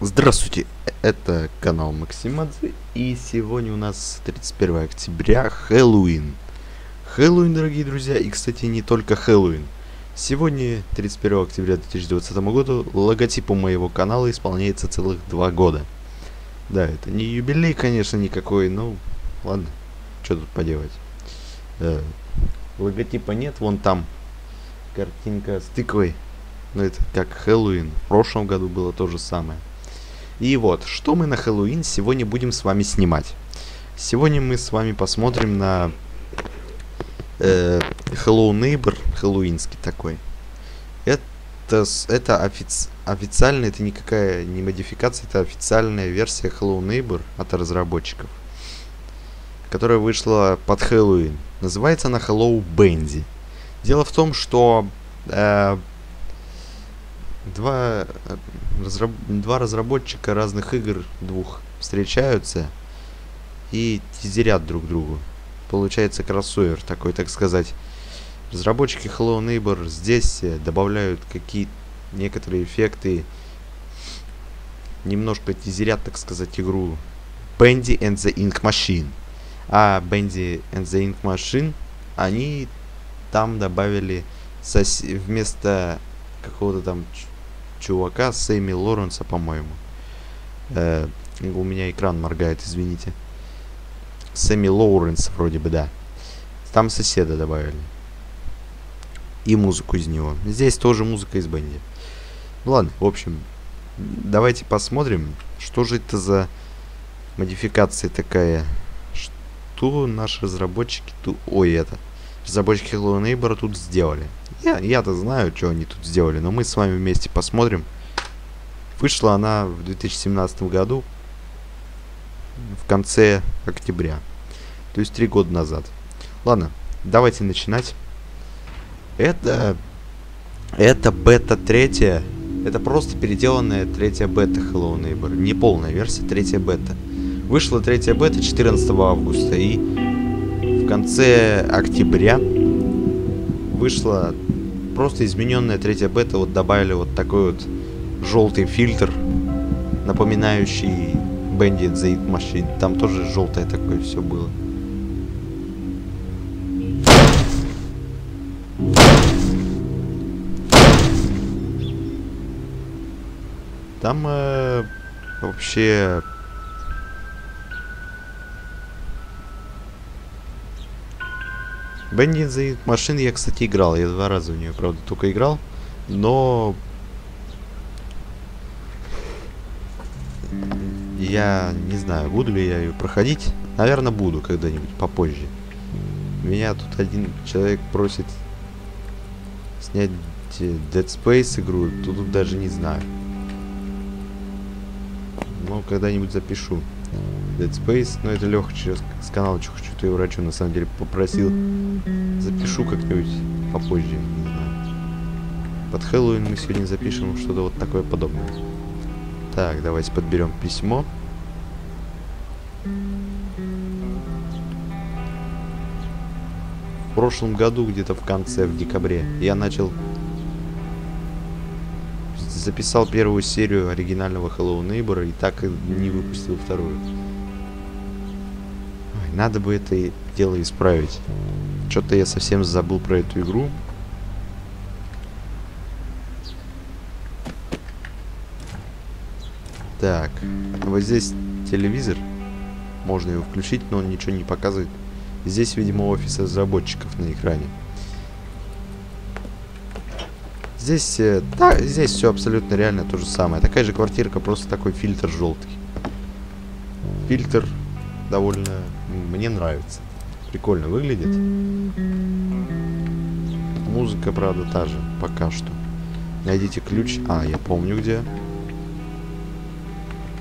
Здравствуйте, это канал Максимадзе, и сегодня у нас 31 октября, Хэллоуин. Хэллоуин, дорогие друзья, и, кстати, не только Хэллоуин. Сегодня, 31 октября 2020 года, логотипу моего канала исполняется целых два года. Да, это не юбилей, конечно, никакой, но ладно, что тут поделать. Э, логотипа нет, вон там картинка с тыквой. Но это как Хэллоуин. В прошлом году было то же самое. И вот, что мы на Хэллоуин сегодня будем с вами снимать. Сегодня мы с вами посмотрим на э, Hello Neighbor, хэллоуинский такой. Это, это офици официально, это никакая не модификация, это официальная версия Hello Neighbor от разработчиков, которая вышла под Хэллоуин. Называется она Hello Bendy. Дело в том, что э, два, э, разраб, два разработчика разных игр двух встречаются и тизерят друг другу. Получается кроссовер такой, так сказать. Разработчики Hello Neighbor здесь э, добавляют какие некоторые эффекты, немножко тизерят, так сказать, игру Bendy and the Ink Machine. А Bendy and the Ink Machine, они там добавили соси вместо какого-то там чувака Сэмми Лоренса, по-моему. Э, у меня экран моргает, извините. Сэмми Лоуренс вроде бы, да. Там соседа добавили. И музыку из него. Здесь тоже музыка из Бенди. Ладно, в общем, давайте посмотрим, что же это за модификация такая. Что наши разработчики тут... Ой, это. Разработчики Hello Neighbor тут сделали. Я, я-то знаю, что они тут сделали, но мы с вами вместе посмотрим. Вышла она в 2017 году, в конце октября. То есть три года назад. Ладно, давайте начинать. Это... Это бета третья. Это просто переделанная третья бета Hello Neighbor. Не полная версия, третья бета. Вышла третья бета 14 августа. И в конце октября вышла просто измененная третья бета. Вот добавили вот такой вот желтый фильтр, напоминающий Bandit The It Machine. Там тоже желтое такое все было. Там э, вообще The It Machine я, кстати, играл. Я два раза в нее, правда, только играл. Но Я не знаю, буду ли я ее проходить. Наверное, буду когда-нибудь попозже. Меня тут один человек просит снять Dead Space игру. Тут даже не знаю. Но когда-нибудь запишу. Dead Space, но это Леха через с канала что хочу, то и врачу на самом деле попросил. Запишу как-нибудь попозже, не знаю. Под Хэллоуин мы сегодня запишем что-то вот такое подобное. Так, давайте подберем письмо. В прошлом году, где-то в конце, в декабре, я начал... Записал первую серию оригинального Hello Neighbor и так и не выпустил вторую. Ой, надо бы это дело исправить. Что-то я совсем забыл про эту игру. Так, вот здесь телевизор. Можно его включить, но он ничего не показывает. Здесь, видимо, офис разработчиков на экране. Здесь, э, да, здесь все абсолютно реально то же самое. Такая же квартирка, просто такой фильтр желтый. Фильтр довольно... Мне нравится. Прикольно выглядит. Музыка, правда, та же. Пока что. Найдите ключ. А, я помню где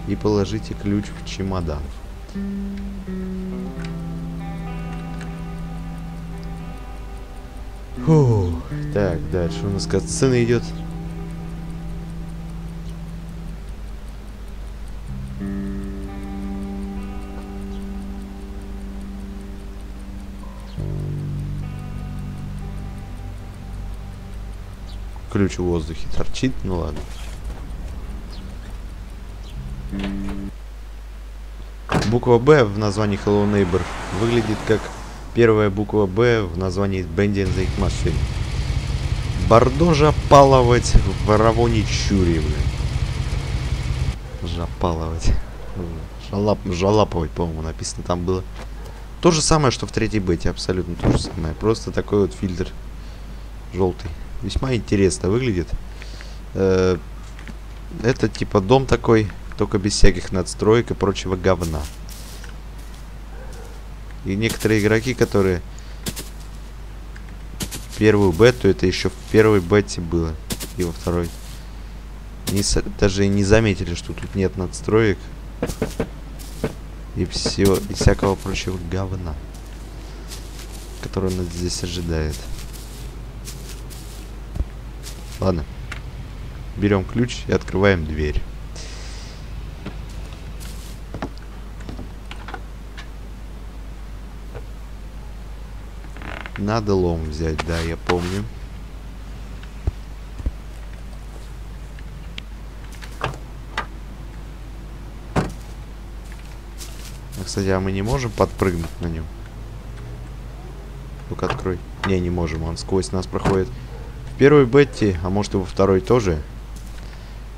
и положите ключ в чемодан. Фу. Так, дальше у нас катсцена идет. Ключ в воздухе торчит, ну ладно. Буква Б в названии Hello Neighbor выглядит как первая буква Б в названии Ink Machine. Бордо жапаловать в Равоне Чуре, блин. Жапаловать. Жалап, жалаповать, по-моему, написано там было. То же самое, что в третьей бете, абсолютно то же самое. Просто такой вот фильтр желтый. Весьма интересно выглядит. -э это типа дом такой, только без всяких надстроек и прочего говна. И некоторые игроки, которые первую бету, это еще в первой бете было. И во второй. Не, даже не заметили, что тут нет надстроек. И всего, и всякого прочего говна. Которое нас здесь ожидает. Ладно. Берем ключ и открываем дверь. Надо лом взять, да, я помню. А, кстати, а мы не можем подпрыгнуть на нем? Ну-ка, открой. Не, не можем, он сквозь нас проходит. В первой Бетти, а может и во второй тоже,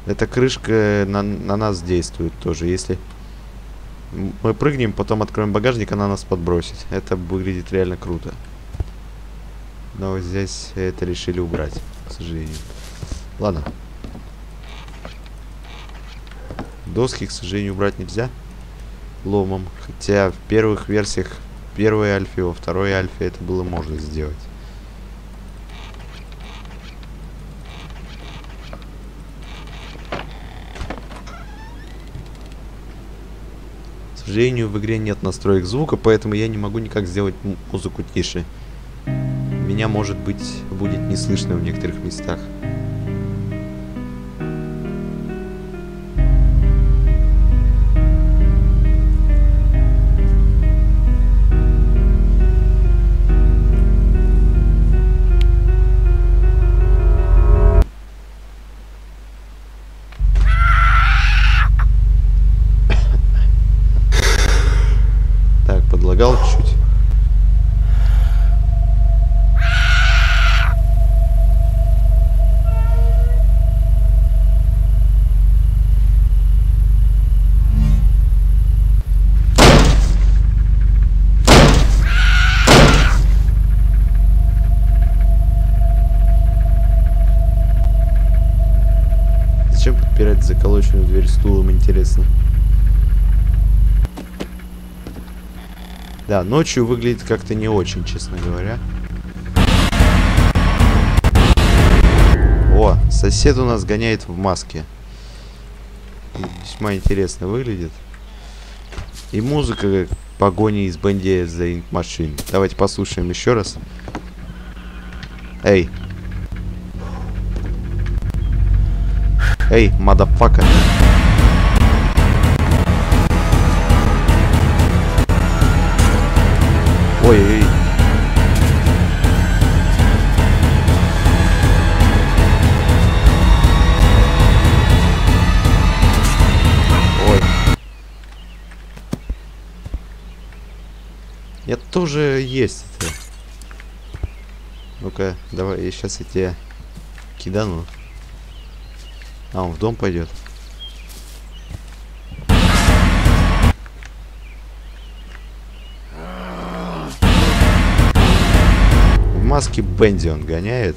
эта крышка на, на нас действует тоже. Если мы прыгнем, потом откроем багажник, она нас подбросит. Это выглядит реально круто. Но здесь это решили убрать, к сожалению. Ладно. Доски, к сожалению, убрать нельзя. Ломом. Хотя в первых версиях первой альфе, во второй альфе это было можно сделать. К сожалению, в игре нет настроек звука, поэтому я не могу никак сделать музыку тише меня, может быть, будет не слышно в некоторых местах. Ночью выглядит как-то не очень, честно говоря. О, сосед у нас гоняет в маске. Весьма интересно выглядит. И музыка погони из Бенди за Machine. Давайте послушаем еще раз. Эй, Эй, мадафака. Ой-ой-ой. Ой. Я тоже есть это. Ну-ка, давай, я сейчас я тебя кидану. А, он в дом пойдет. Маске Бенди он гоняет.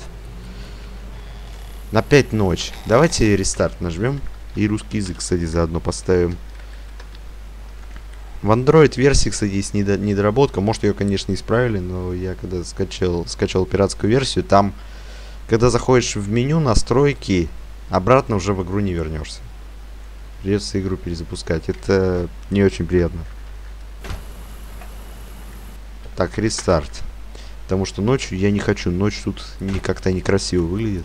На 5 ночь. Давайте рестарт нажмем. И русский язык, кстати, заодно поставим. В Android версии, кстати, есть недо недоработка. Может, ее, конечно, исправили, но я когда скачал, скачал пиратскую версию, там, когда заходишь в меню настройки, обратно уже в игру не вернешься. Придется игру перезапускать. Это не очень приятно. Так, рестарт. Потому что ночью я не хочу. Ночь тут не, как-то некрасиво выглядит.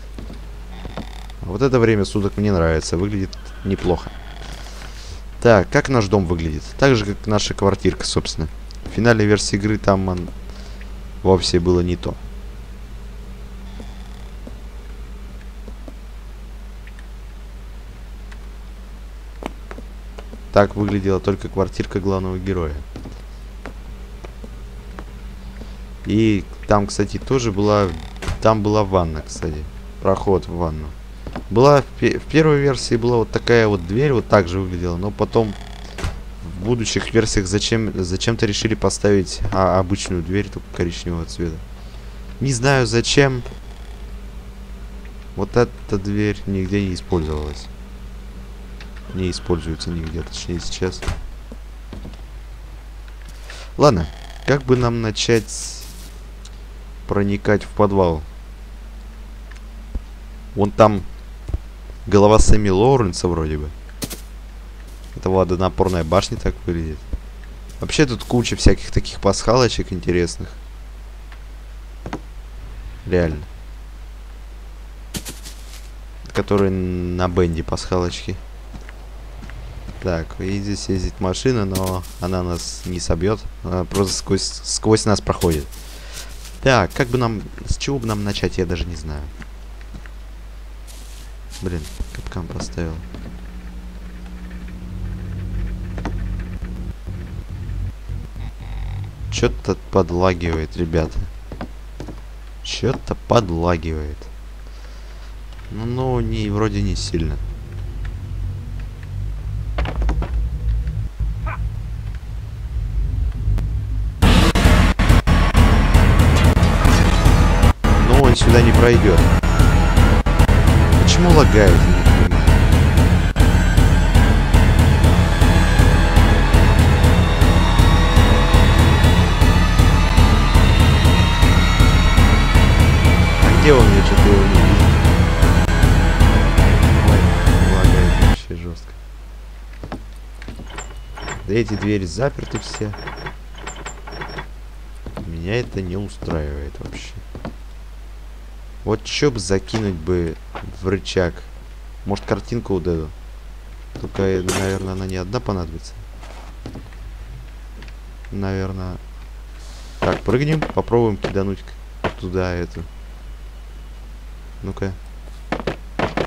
А вот это время суток мне нравится. Выглядит неплохо. Так, как наш дом выглядит? Так же, как наша квартирка, собственно. В финальной версии игры там он... вовсе было не то. Так выглядела только квартирка главного героя. И там, кстати, тоже была... Там была ванна, кстати. Проход в ванну. Была в, первой версии была вот такая вот дверь, вот так же выглядела, но потом в будущих версиях зачем зачем-то решили поставить а, обычную дверь только коричневого цвета. Не знаю зачем. Вот эта дверь нигде не использовалась. Не используется нигде, точнее сейчас. Ладно, как бы нам начать проникать в подвал? Вон там голова Сэмми Лоуренса вроде бы. Это водонапорная башня так выглядит. Вообще тут куча всяких таких пасхалочек интересных. Реально. Которые на бенде пасхалочки. Так, и здесь ездит машина, но она нас не собьет. Она просто сквозь, сквозь нас проходит. Так, как бы нам... С чего бы нам начать, я даже не знаю. Блин, капкан поставил. Что-то подлагивает, ребята. Что-то подлагивает. Ну, ну, не, вроде не сильно. Сюда не пройдет. Почему лагает? А где он? Я что-то его не вижу. Лагает вообще жестко. Да эти двери заперты все. Меня это не устраивает вообще. Вот чё бы закинуть бы в рычаг. Может картинку вот эту. Только, наверное, она не одна понадобится. Наверное. Так, прыгнем. Попробуем кидануть туда эту. Ну-ка.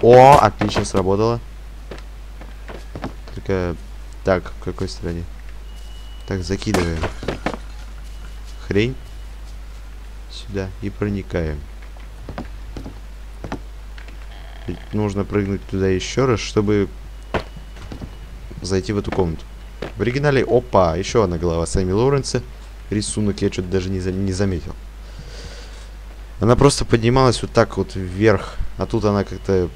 О, отлично сработало. Только... Так, в какой стороне? Так, закидываем. Хрень. Сюда. И проникаем нужно прыгнуть туда еще раз, чтобы зайти в эту комнату. В оригинале, опа, еще одна голова Сэмми Лоуренса. Рисунок я что-то даже не, за, не заметил. Она просто поднималась вот так вот вверх, а тут она как-то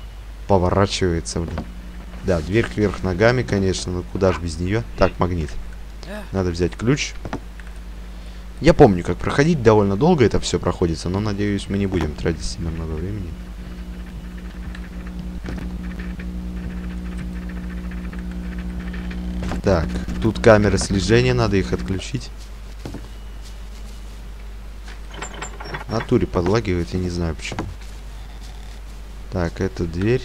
поворачивается, блин. Да, дверь вверх ногами, конечно, но куда же без нее. Так, магнит. Надо взять ключ. Я помню, как проходить, довольно долго это все проходится, но надеюсь, мы не будем тратить сильно много времени. Так, тут камеры слежения, надо их отключить. Натуре подлагивает, я не знаю почему. Так, это дверь.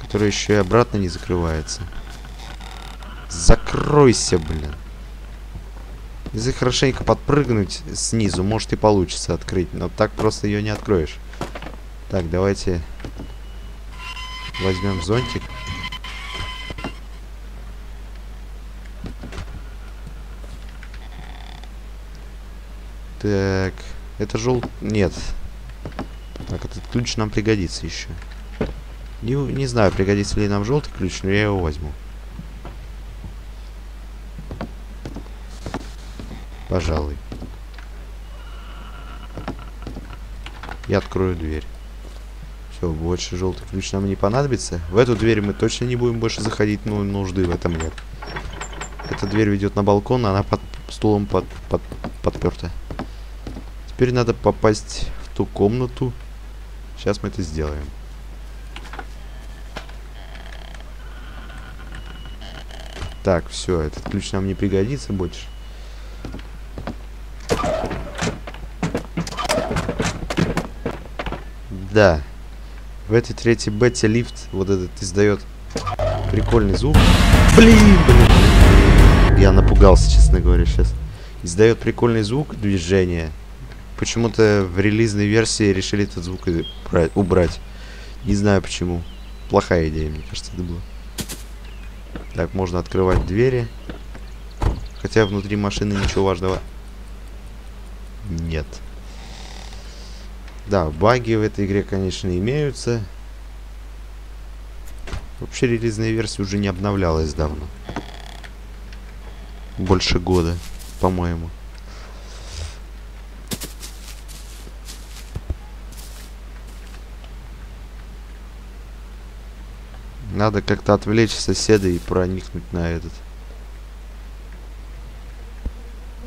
Которая еще и обратно не закрывается. Закройся, блин. Если хорошенько подпрыгнуть снизу, может и получится открыть. Но так просто ее не откроешь. Так, давайте Возьмем зонтик. Так, это жел... Нет. Так, этот ключ нам пригодится еще. Не, не знаю, пригодится ли нам желтый ключ, но я его возьму. Пожалуй. Я открою дверь. Все, больше желтый ключ нам не понадобится. В эту дверь мы точно не будем больше заходить, но нужды в этом нет. Эта дверь ведет на балкон, она под стулом под, под, подперта. Теперь надо попасть в ту комнату. Сейчас мы это сделаем. Так, все, этот ключ нам не пригодится больше. Да. В этой третьей бете лифт вот этот издает прикольный звук. Блин, блин. Я напугался, честно говоря, сейчас. Издает прикольный звук движения. Почему-то в релизной версии решили этот звук убрать. Не знаю почему. плохая идея, мне кажется, это была. Так, можно открывать двери. Хотя внутри машины ничего важного нет. Да, баги в этой игре, конечно, имеются. Вообще релизная версия уже не обновлялась давно. Больше года, по-моему. Надо как-то отвлечь соседа и проникнуть на этот.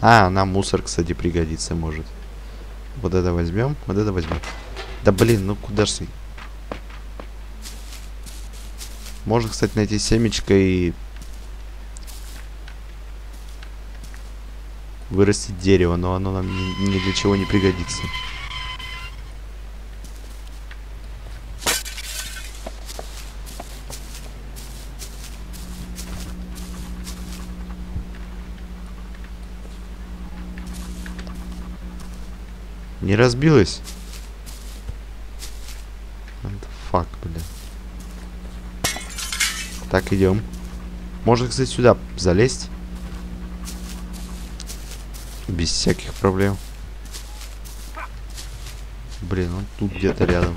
А, нам мусор, кстати, пригодится может. Вот это возьмем, вот это возьмем. Да блин, ну куда ж ты? Можно, кстати, найти семечко и вырастить дерево, но оно нам ни, ни для чего не пригодится. Не разбилась? Фак, бля. Так, идем. Можно, кстати, сюда залезть. Без всяких проблем. Блин, он тут где-то рядом.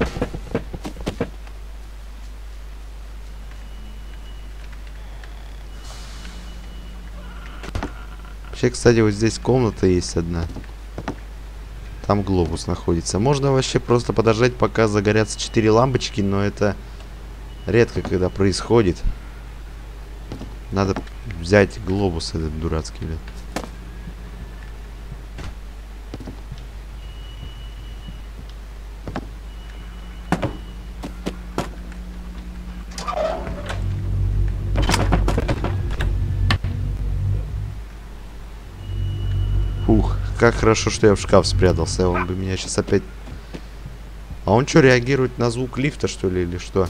Вообще, кстати, вот здесь комната есть одна. Там глобус находится. Можно вообще просто подождать, пока загорятся 4 лампочки, но это редко когда происходит. Надо взять глобус этот дурацкий, блядь. Хорошо, что я в шкаф спрятался. Он бы меня сейчас опять... А он что, реагирует на звук лифта, что ли, или что?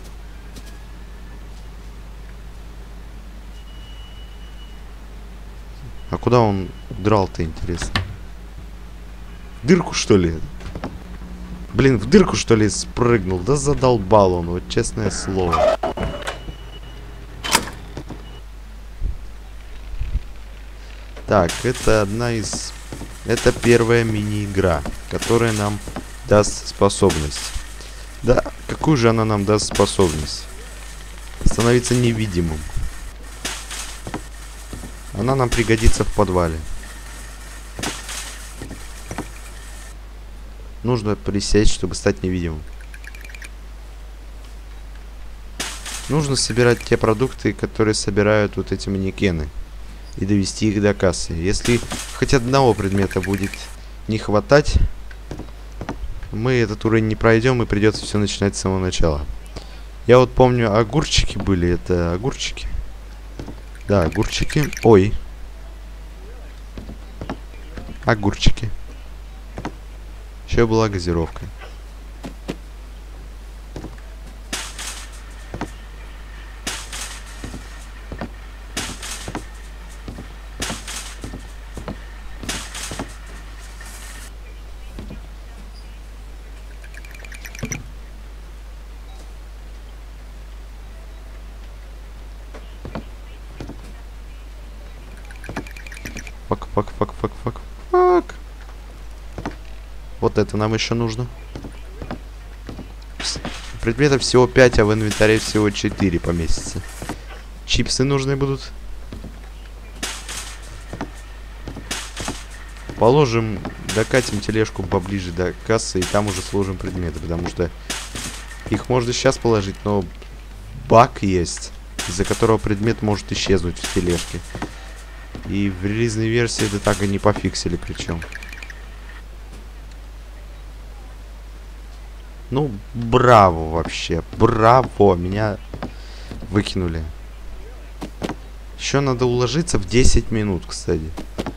А куда он драл-то, интересно? В дырку, что ли? Блин, в дырку, что ли, спрыгнул? Да задолбал он, вот честное слово. Так, это одна из это первая мини-игра, которая нам даст способность. Да, какую же она нам даст способность? Становиться невидимым. Она нам пригодится в подвале. Нужно присесть, чтобы стать невидимым. Нужно собирать те продукты, которые собирают вот эти манекены и довести их до кассы. Если хоть одного предмета будет не хватать, мы этот уровень не пройдем и придется все начинать с самого начала. Я вот помню, огурчики были. Это огурчики. Да, огурчики. Ой. Огурчики. Еще была газировка. Fuck, fuck, fuck, fuck, fuck, fuck. Вот это нам еще нужно. Предметов всего 5, а в инвентаре всего 4 поместится. Чипсы нужны будут. Положим, докатим тележку поближе до кассы, и там уже сложим предметы, потому что их можно сейчас положить, но баг есть, из-за которого предмет может исчезнуть в тележке. И в релизной версии это так и не пофиксили причем. Ну, браво вообще. Браво. Меня выкинули. Еще надо уложиться в 10 минут, кстати.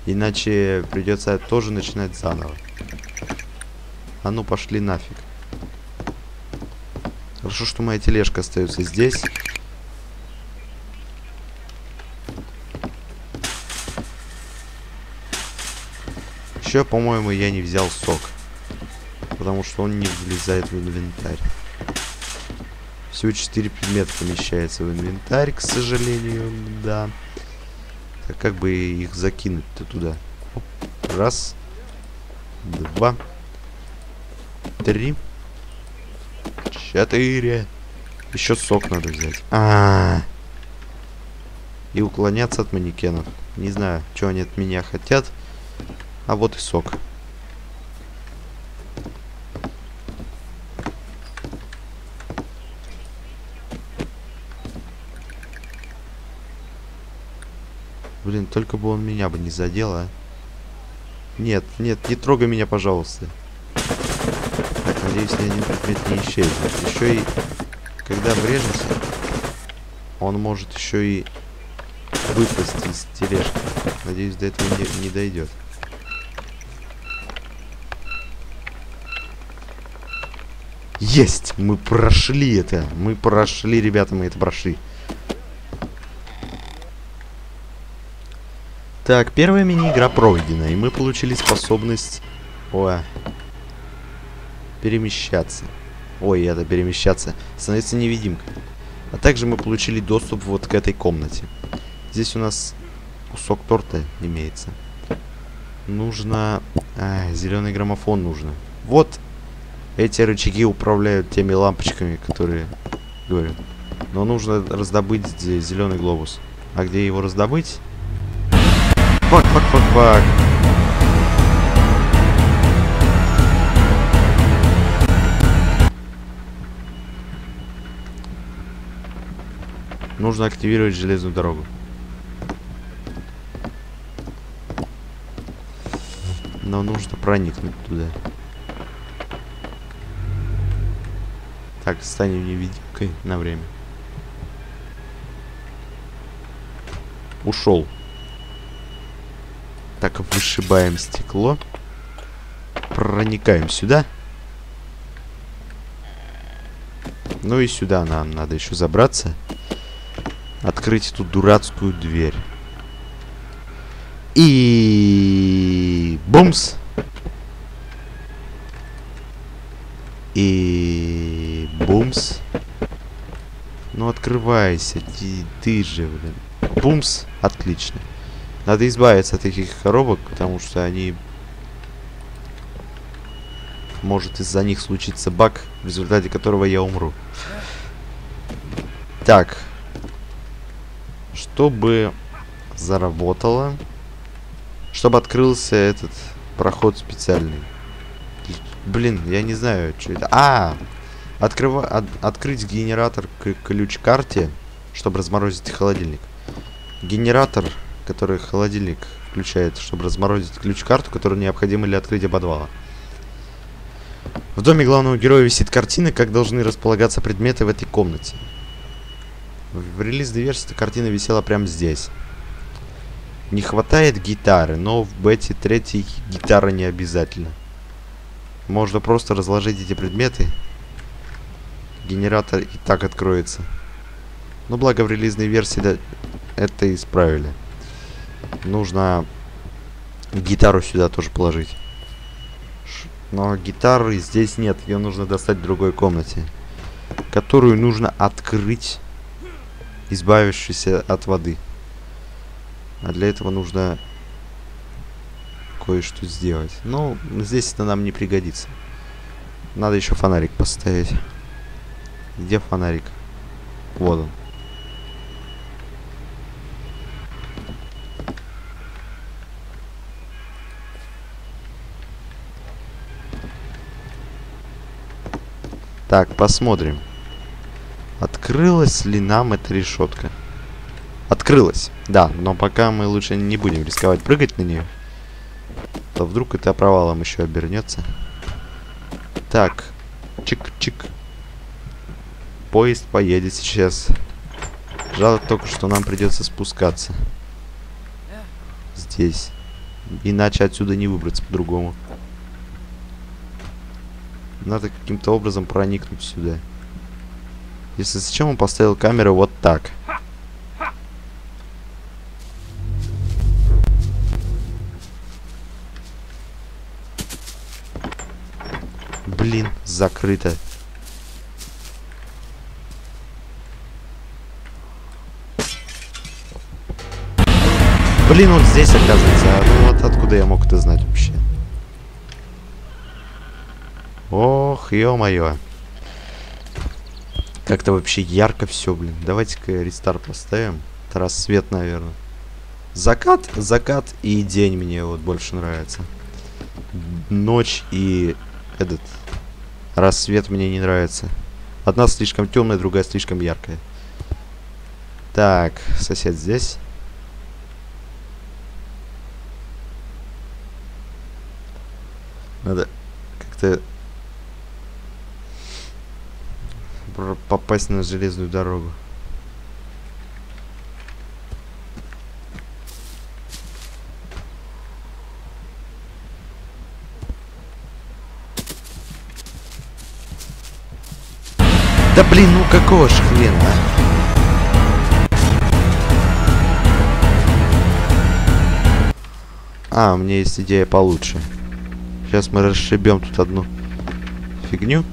Иначе придется тоже начинать заново. А ну, пошли нафиг. Хорошо, что моя тележка остается здесь. Еще, по-моему, я не взял сок. Потому что он не влезает в инвентарь. Всего 4 предмета помещается в инвентарь, к сожалению, да. Так как бы их закинуть-то туда? Раз. Два. Три. Четыре. Еще сок надо взять. А, -а, а И уклоняться от манекенов. Не знаю, что они от меня хотят. А вот и сок. Блин, только бы он меня бы не задел, а. Нет, нет, не трогай меня, пожалуйста. Надеюсь, ни один предмет не исчезнет. Еще и, когда врежемся, он может еще и выпасть из тележки. Надеюсь, до этого не, не дойдет. Есть! Мы прошли это! Мы прошли, ребята, мы это прошли. Так, первая мини-игра пройдена, и мы получили способность... Ой. Перемещаться. Ой, это перемещаться. Становиться невидимкой. А также мы получили доступ вот к этой комнате. Здесь у нас кусок торта имеется. Нужно... А, зеленый граммофон нужно. Вот эти рычаги управляют теми лампочками, которые... Говорю. Но нужно раздобыть зеленый глобус. А где его раздобыть? Fuck, fuck, fuck, fuck. Нужно активировать железную дорогу. Но нужно проникнуть туда. Так, станем невидимкой на время. Ушел. Так, вышибаем стекло. Проникаем сюда. Ну и сюда нам надо еще забраться. Открыть эту дурацкую дверь. И... Бумс! И... Бумс! Ну открывайся, ты, ты же, блин. Бумс! Отлично. Надо избавиться от таких коробок, потому что они... Может из-за них случиться баг, в результате которого я умру. Так. Чтобы заработало. Чтобы открылся этот проход специальный. Блин, я не знаю, что это. А! Открыва... От... Открыть генератор к ключ-карте, чтобы разморозить холодильник. Генератор который холодильник включает, чтобы разморозить ключ-карту, которую необходимо для открытия подвала. В доме главного героя висит картина, как должны располагаться предметы в этой комнате. В релизной версии эта картина висела прямо здесь. Не хватает гитары, но в бете третьей гитара не обязательно. Можно просто разложить эти предметы. Генератор и так откроется. Но благо в релизной версии это исправили нужно гитару сюда тоже положить. Но гитары здесь нет. Ее нужно достать в другой комнате. Которую нужно открыть, избавившись от воды. А для этого нужно кое-что сделать. Ну, здесь это нам не пригодится. Надо еще фонарик поставить. Где фонарик? Вот он. Так, посмотрим. Открылась ли нам эта решетка? Открылась, да, но пока мы лучше не будем рисковать прыгать на нее. То вдруг это провалом еще обернется. Так, чик-чик. Поезд поедет сейчас. Жалко только, что нам придется спускаться. Здесь. Иначе отсюда не выбраться по-другому. Надо каким-то образом проникнуть сюда. Если зачем он поставил камеры вот так? Блин, закрыто. Блин, он здесь оказывается. А ну вот откуда я мог это знать вообще? Ох, ё-моё. Как-то вообще ярко все, блин. Давайте-ка рестарт поставим. Это рассвет, наверное. Закат, закат и день мне вот больше нравится. Ночь и этот рассвет мне не нравится. Одна слишком темная, другая слишком яркая. Так, сосед здесь. Надо как-то попасть на железную дорогу. Да блин, ну какого ж хрена, а? У меня есть идея получше. Сейчас мы расшибем тут одну фигню.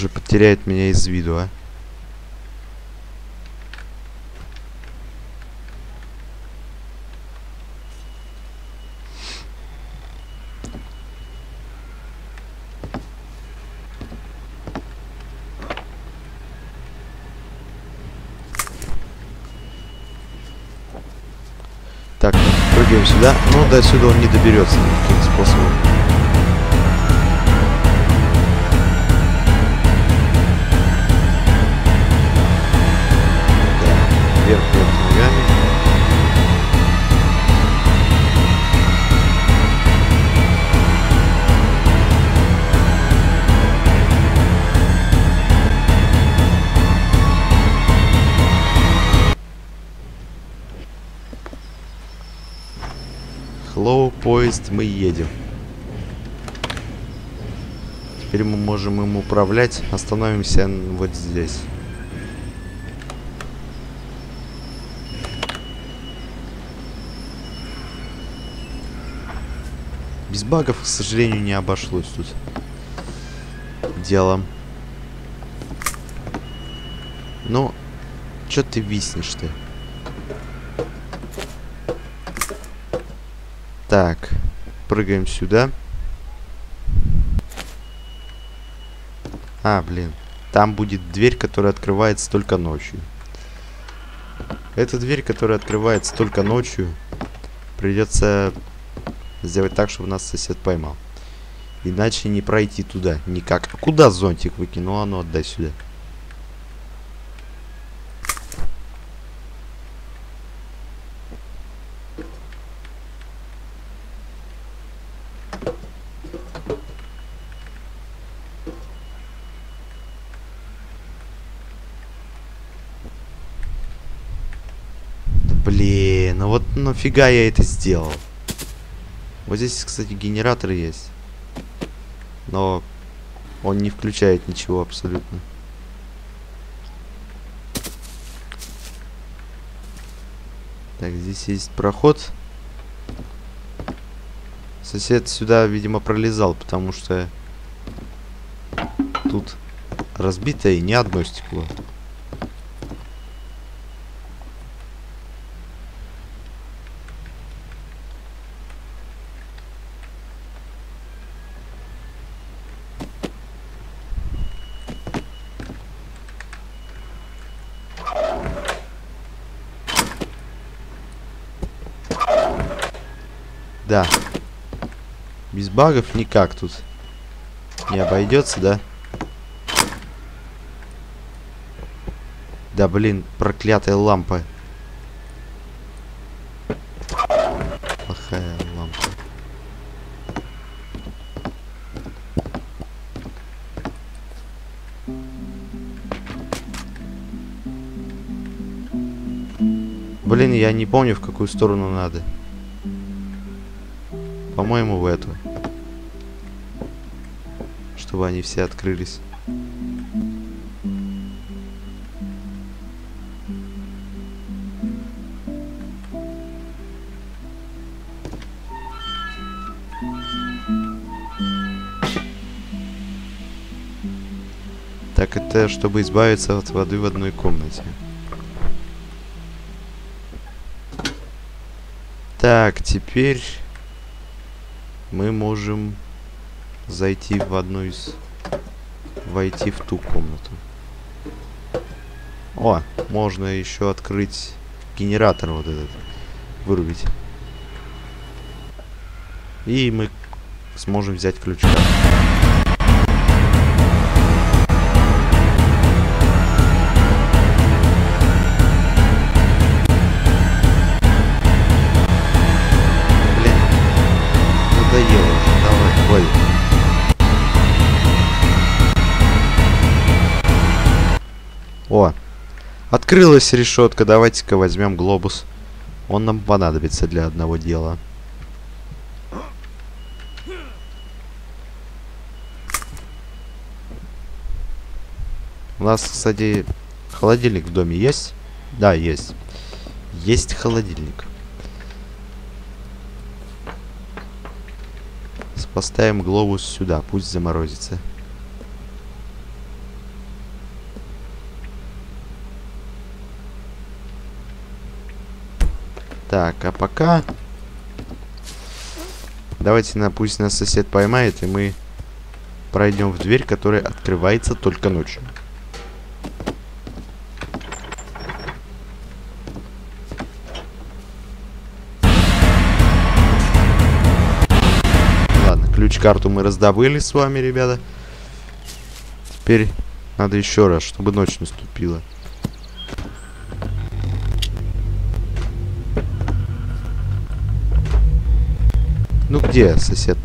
Уже потеряет меня из виду, а? Так, прыгаем сюда. Ну, до сюда он не доберется никаким способом. Поезд, мы едем. Теперь мы можем им управлять. Остановимся вот здесь. Без багов, к сожалению, не обошлось тут делом. Ну, чё ты виснешь-то? Так, прыгаем сюда. А, блин. Там будет дверь, которая открывается только ночью. Эта дверь, которая открывается только ночью, придется сделать так, чтобы нас сосед поймал. Иначе не пройти туда никак. А куда зонтик выкинул? А ну отдай сюда. Блин, нафига я это сделал? Вот здесь, кстати, генератор есть. Но он не включает ничего абсолютно. Так, здесь есть проход. Сосед сюда, видимо, пролезал, потому что тут разбитое не одно стекло. Да. Без багов никак тут не обойдется, да? Да, блин, проклятая лампа. Плохая лампа. Блин, я не помню, в какую сторону надо. По-моему, в эту. Чтобы они все открылись. Так, это чтобы избавиться от воды в одной комнате. Так, теперь мы можем зайти в одну из... Войти в ту комнату. О, можно еще открыть генератор вот этот. Вырубить. И мы сможем взять ключ. Открылась решетка. Давайте-ка возьмем глобус. Он нам понадобится для одного дела. У нас, кстати, холодильник в доме есть? Да, есть. Есть холодильник. Поставим глобус сюда, пусть заморозится. Так, а пока... Давайте, на, пусть нас сосед поймает, и мы пройдем в дверь, которая открывается только ночью. Ладно, ключ-карту мы раздобыли с вами, ребята. Теперь надо еще раз, чтобы ночь наступила. Ну где сосед?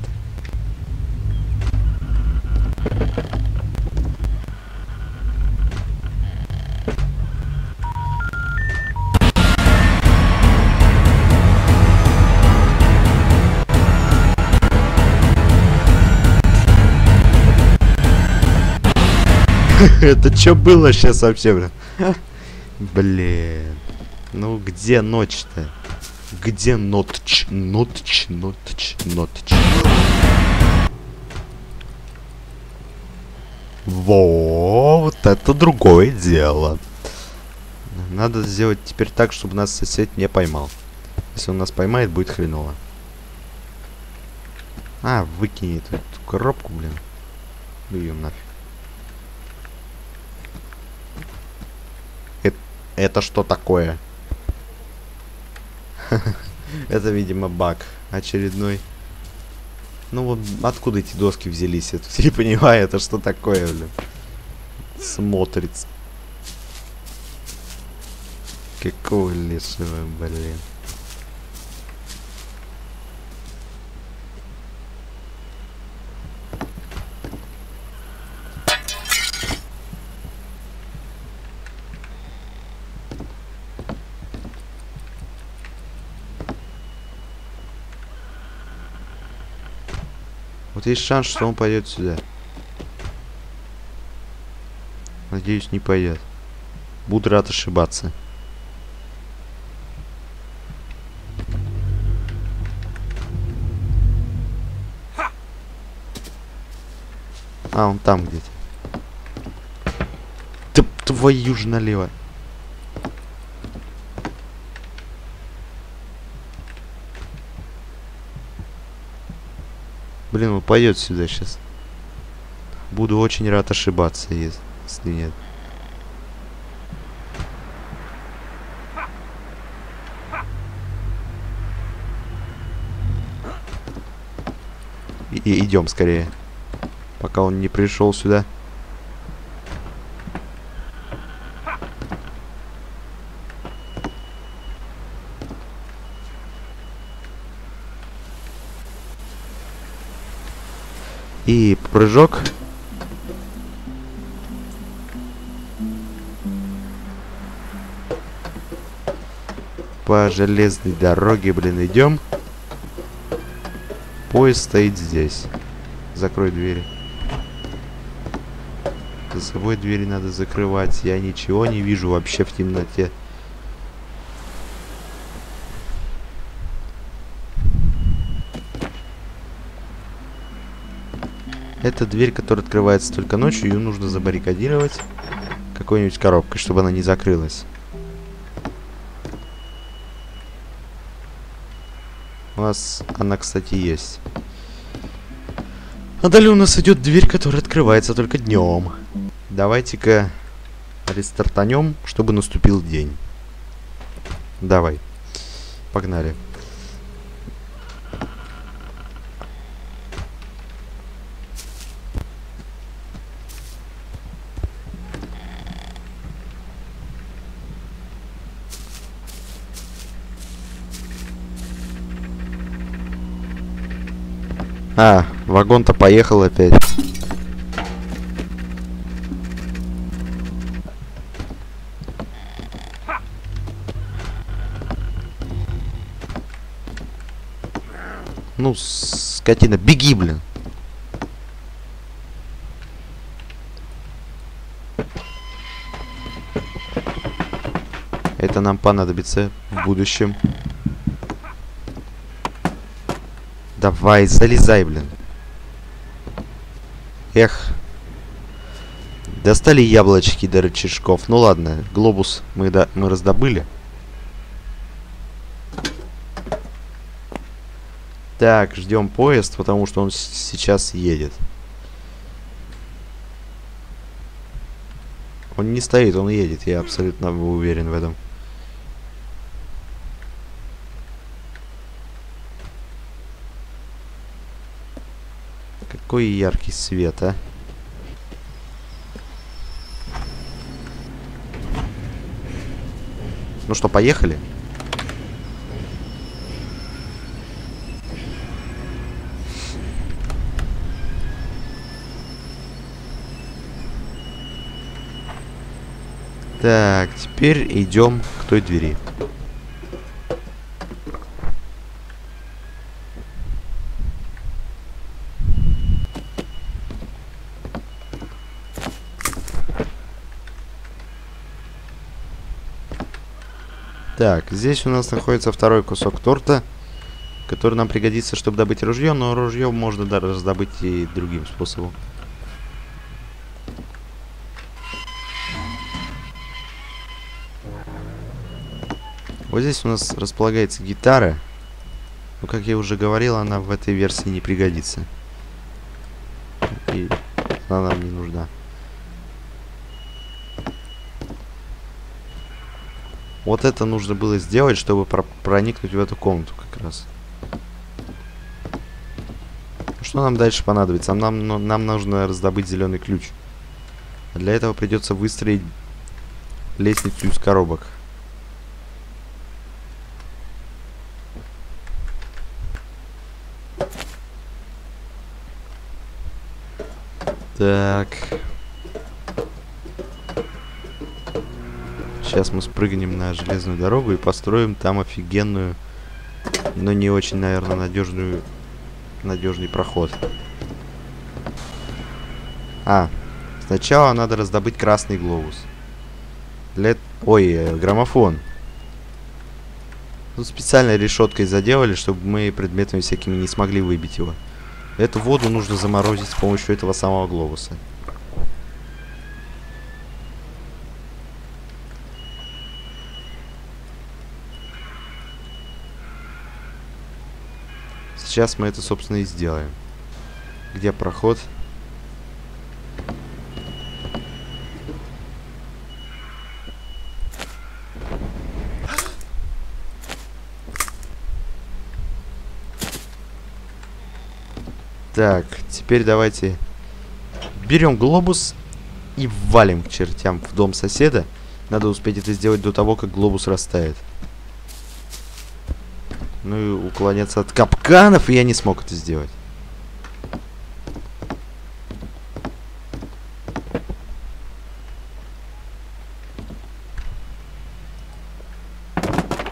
Это что было сейчас вообще, блин? Блин. Ну где ночь-то? Где нотч? Нотч, нотч, нотч. Во, вот это другое дело. Надо сделать теперь так, чтобы нас сосед не поймал. Если он нас поймает, будет хреново. А, выкини эту, коробку, блин. Ну ее нафиг. Э- это что такое? Это, видимо, баг очередной. Ну вот откуда эти доски взялись? Я тут не понимаю, это что такое, блин. Смотрится. Какого лешего, блин. Вот есть шанс, что он пойдет сюда. Надеюсь, не пойдет. Буду рад ошибаться. А, он там где-то. Твою ж налево. Блин, он пойдет сюда сейчас. Буду очень рад ошибаться, ес- если нет. И- идем скорее. Пока он не пришел сюда. И прыжок. По железной дороге, блин, идем. Поезд стоит здесь. Закрой двери. За собой двери надо закрывать. Я ничего не вижу вообще в темноте. Это дверь, которая открывается только ночью. Ее нужно забаррикадировать какой-нибудь коробкой, чтобы она не закрылась. У нас она, кстати, есть. А далее у нас идет дверь, которая открывается только днем. Давайте-ка рестартанем, чтобы наступил день. Давай. Погнали. А, вагон-то поехал опять. Ну, скотина, беги, блин. Это нам понадобится в будущем. Давай, залезай, блин. Эх. Достали яблочки до рычажков. Ну ладно, глобус мы, да, мы раздобыли. Так, ждем поезд, потому что он сейчас едет. Он не стоит, он едет, я абсолютно уверен в этом. Какой яркий свет, а. Ну что, поехали? Так, теперь идем к той двери. Так, здесь у нас находится второй кусок торта, который нам пригодится, чтобы добыть ружье, но ружье можно даже раздобыть и другим способом. Вот здесь у нас располагается гитара. Но, как я уже говорил, она в этой версии не пригодится. И она нам не нужна. Вот это нужно было сделать, чтобы про проникнуть в эту комнату как раз. Что нам дальше понадобится? Нам, нам, нам нужно раздобыть зеленый ключ. А для этого придется выстроить лестницу из коробок. Так. Сейчас мы спрыгнем на железную дорогу и построим там офигенную, но не очень, наверное, надежную, надежный проход. А, сначала надо раздобыть красный глобус. Для... Ой, э, граммофон. Тут специально решеткой заделали, чтобы мы предметами всякими не смогли выбить его. Эту воду нужно заморозить с помощью этого самого глобуса. Сейчас мы это, собственно, и сделаем. Где проход? Так, теперь давайте берем глобус и валим к чертям в дом соседа. Надо успеть это сделать до того, как глобус растает. Уклоняться от капканов, и я не смог это сделать.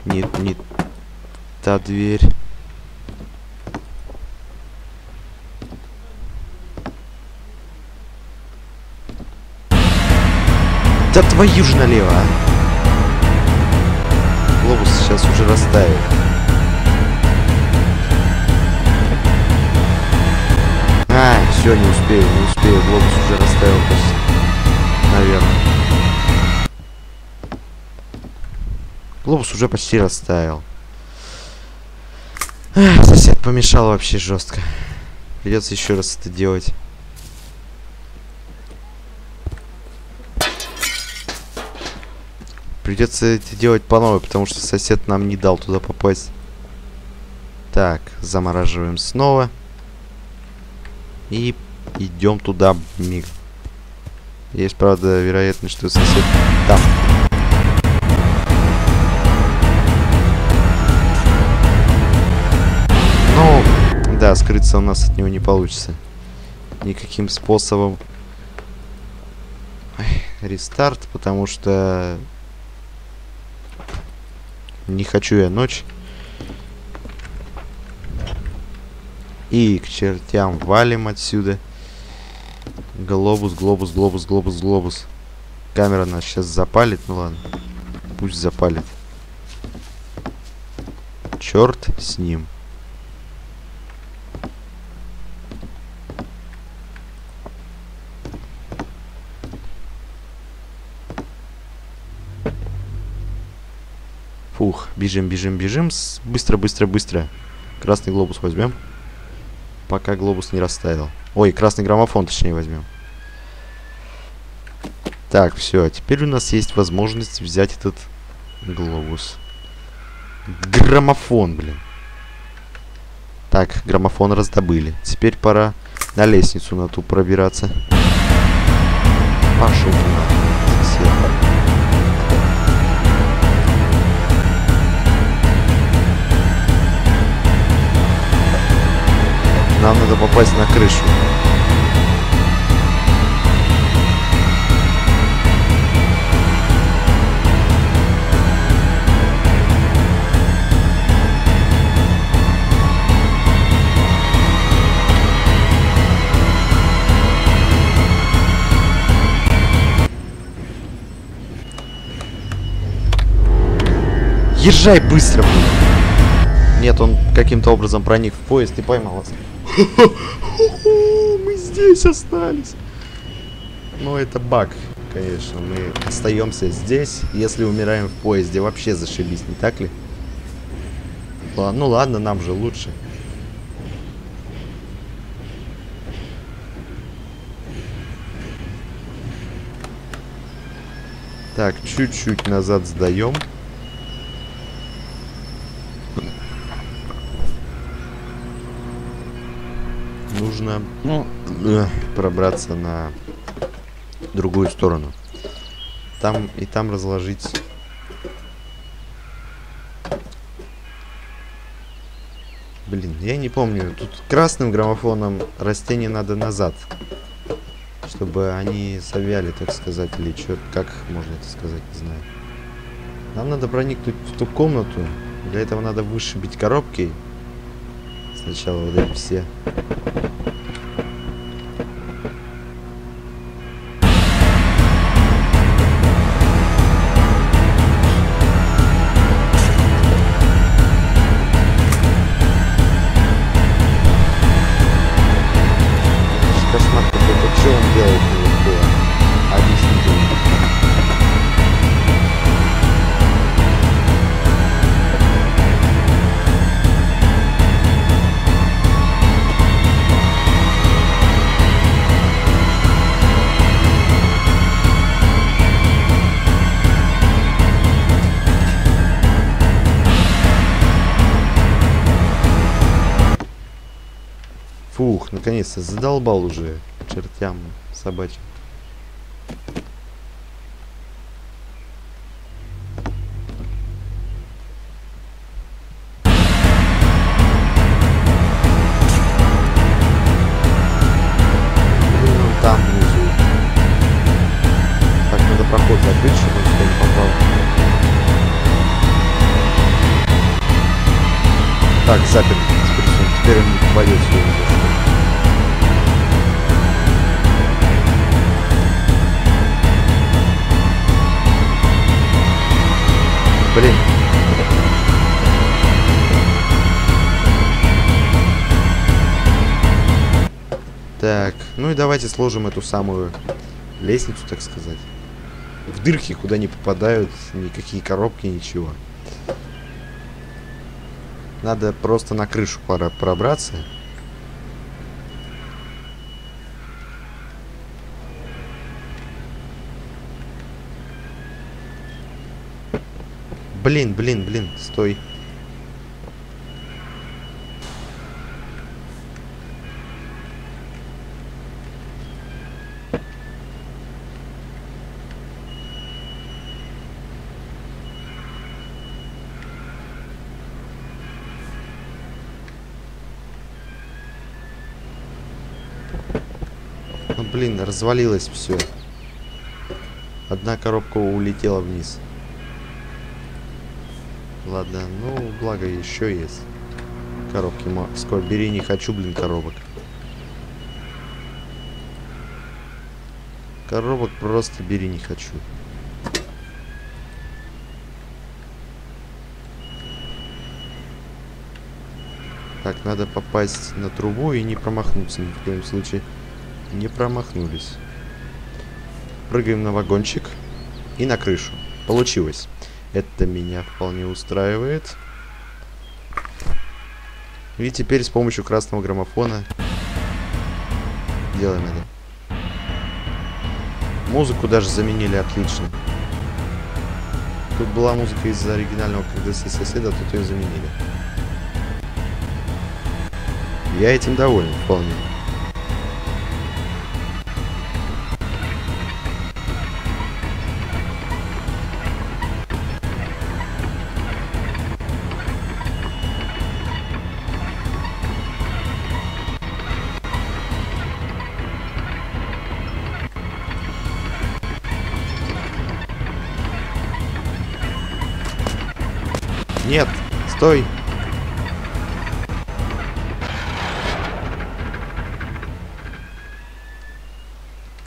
Нет, не та дверь. Да твою же налево, а! Глобус сейчас уже растает. Все, не успею, не успею. Глобус уже растаял почти. Наверное. Глобус уже почти растаял. Эх, сосед помешал вообще жестко. Придется еще раз это делать. Придется это делать по новой, потому что сосед нам не дал туда попасть. Так, замораживаем снова. И идем туда миг. Есть, правда, вероятность, что сосед там. Ну, да, скрыться у нас от него не получится. Никаким способом. Рестарт, потому что не хочу я ночь. И к чертям валим отсюда. Глобус, глобус, глобус, глобус, глобус. Камера нас сейчас запалит. Ну ладно. Пусть запалит. Черт с ним. Фух, бежим, бежим, бежим. Быстро, быстро, быстро. Красный глобус возьмем. Пока глобус не растаял. Ой, красный граммофон точнее возьмем. Так, все. Теперь у нас есть возможность взять этот глобус. Граммофон, блин. Так, граммофон раздобыли. Теперь пора на лестницу на ту пробираться. Пошел. Сосед. Нам надо попасть на крышу. Езжай быстро. Нет, он каким-то образом проник в поезд и поймал нас. Мы здесь остались. Ну, это баг, конечно. Мы остаемся здесь, если умираем в поезде. Вообще зашибись, не так ли? Ну ладно, нам же лучше. Так, чуть-чуть назад сдаем. Нужно ну, э, пробраться на другую сторону. Там и там разложить... Блин, я не помню. Тут красным граммофоном растения надо назад. Чтобы они совяли, так сказать. Или что, как можно это сказать, не знаю. Нам надо проникнуть в ту комнату. Для этого надо вышибить коробки. Сначала вот эти все. Наконец-то задолбал уже чертям собачьим. И давайте сложим эту самую лестницу, так сказать. В дырки, куда не попадают никакие коробки, ничего. Надо просто на крышу пора пробраться. Блин, блин, блин, стой. Ну блин, развалилось все. Одна коробка улетела вниз. Ладно, ну, благо еще есть. Коробки скоро бери, не хочу, блин, коробок. Коробок просто бери, не хочу. Так, надо попасть на трубу и не промахнуться ни в коем случае. Не промахнулись. Прыгаем на вагончик и на крышу. Получилось. Это меня вполне устраивает. И теперь с помощью красного граммофона делаем это. Музыку даже заменили отлично. Тут была музыка из оригинального когда соседа, тут ее заменили. Я этим доволен вполне. Стой.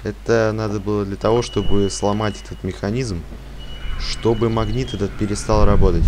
Это надо было для того, чтобы сломать этот механизм, чтобы магнит этот перестал работать.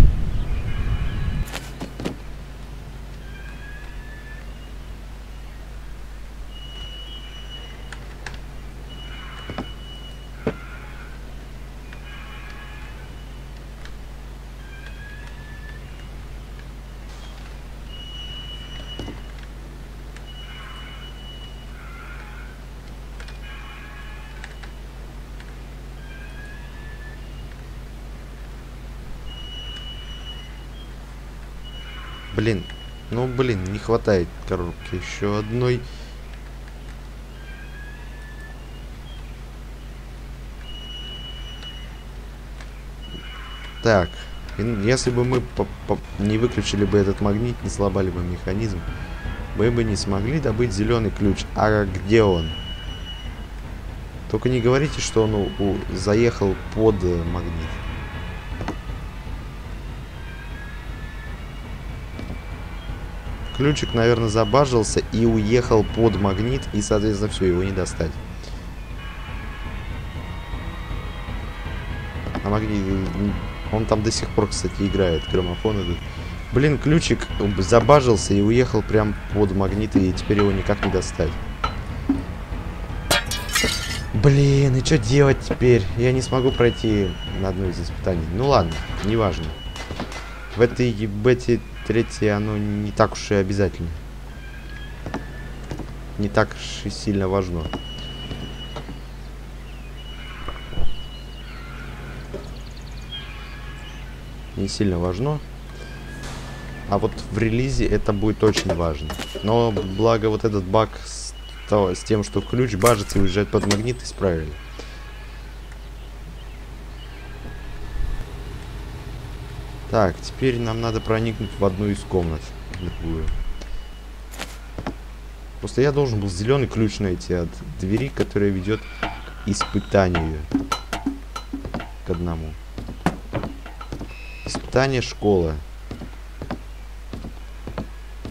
Блин, ну блин, не хватает коробки еще одной. Так, если бы мы не выключили бы этот магнит, не сломали бы механизм, мы бы не смогли добыть зеленый ключ. А где он? Только не говорите, что он у, у, заехал под магнит. Ключик, наверное, забажился и уехал под магнит, и, соответственно, все, его не достать. А магнит... Он там до сих пор, кстати, играет, граммофон этот. Блин, ключик забажился и уехал прям под магнит, и теперь его никак не достать. Блин, и что делать теперь? Я не смогу пройти на одно из испытаний. Ну ладно, неважно. В этой бете третье, оно не так уж и обязательно. Не так уж и сильно важно. Не сильно важно. А вот в релизе это будет очень важно. Но благо вот этот баг с, то, с тем, что ключ бажится и уезжает под магнит, исправили. Так, теперь нам надо проникнуть в одну из комнат. Другую. Просто я должен был зеленый ключ найти от двери, которая ведет к испытанию. К одному. Испытание школа.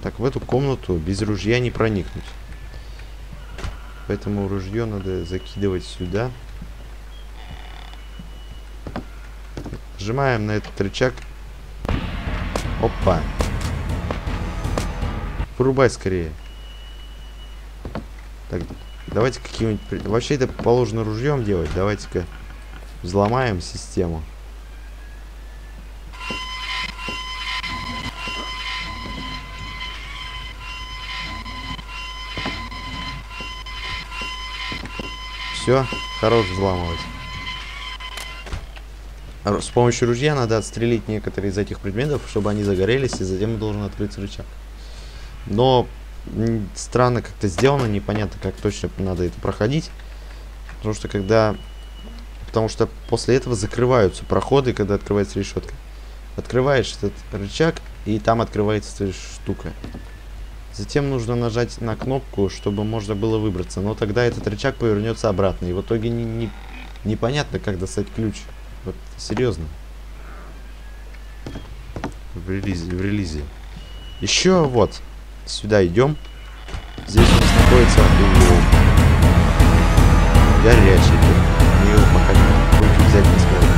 Так, в эту комнату без ружья не проникнуть. Поэтому ружье надо закидывать сюда. Нажимаем на этот рычаг Опа. Вырубай скорее. Так, давайте какие-нибудь... Вообще это положено ружьем делать. Давайте-ка взломаем систему. Все, хорош взламывать. Р- С помощью ружья надо отстрелить некоторые из этих предметов, чтобы они загорелись, и затем должен открыться рычаг. Но странно как-то сделано, непонятно, как точно надо это проходить. Потому что когда... Потому что после этого закрываются проходы, когда открывается решетка. Открываешь этот рычаг, и там открывается эта штука. Затем нужно нажать на кнопку, чтобы можно было выбраться. Но тогда этот рычаг повернется обратно. И в итоге не, не- непонятно, как достать ключ. Вот серьезно. В релизе, в релизе. Еще вот. Сюда идем. Здесь у нас находится улов. Горячий. Мы его пока не руки взять не сможем.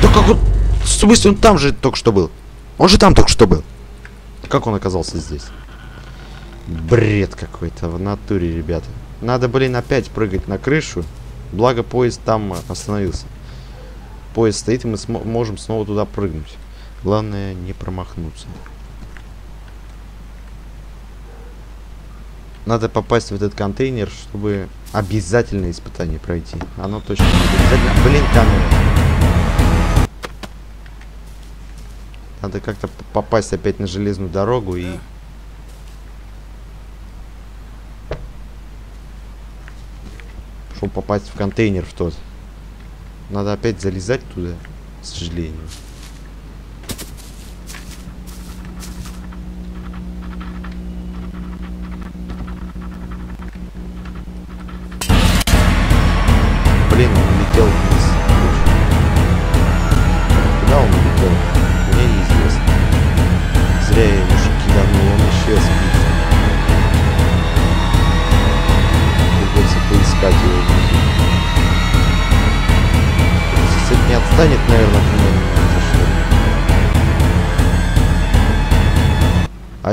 Да как он... В смысле, он там же только что был? Он же там только что был. Как он оказался здесь? Бред какой-то в натуре, ребята. Надо, блин, опять прыгать на крышу. Благо поезд там э, остановился. Поезд стоит, и мы смо- можем снова туда прыгнуть. Главное не промахнуться. Надо попасть в этот контейнер, чтобы обязательно испытание пройти. Оно точно будет обязательно. Блин, камера. Надо как-то попасть опять на железную дорогу и... Попасть в контейнер в тот. Надо опять залезать туда, к сожалению.